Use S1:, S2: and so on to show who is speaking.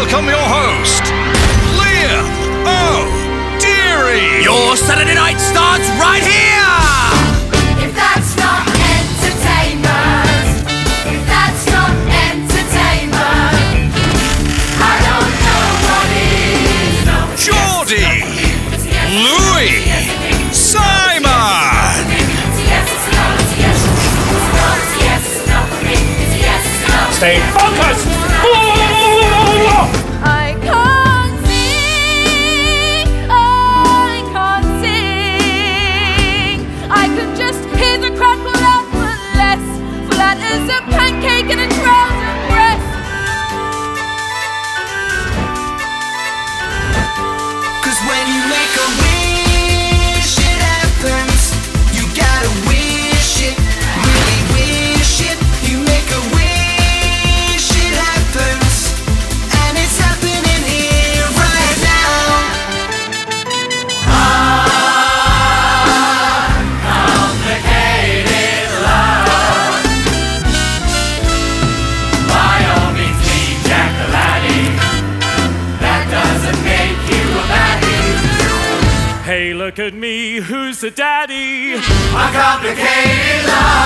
S1: welcome your host, Liam O. Deary.
S2: Your Saturday night starts right here!
S3: If that's not entertainment, if that's not entertainment, I don't know what is.
S1: Geordie. Louis. Simon.
S4: Stay focused!
S3: As a pancake in a
S5: Hey, look at me, who's the daddy?
S4: A complicated love.